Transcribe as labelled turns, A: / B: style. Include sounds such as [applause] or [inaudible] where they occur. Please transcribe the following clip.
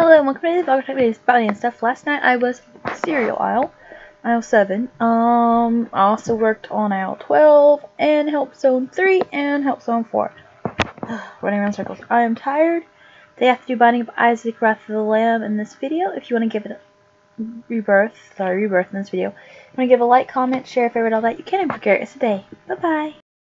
A: Hello and welcome to the vlog videos about and stuff. Last night I was cereal aisle, aisle 7. Um, I also worked on aisle 12 and help zone 3 and help zone 4. [sighs] Running around circles. I am tired. They have to do Binding of Isaac, Wrath of the Lamb in this video. If you want to give it a rebirth, sorry, rebirth in this video. If you want to give a like, comment, share, favorite, all that, you can. And forget it's today. Bye-bye.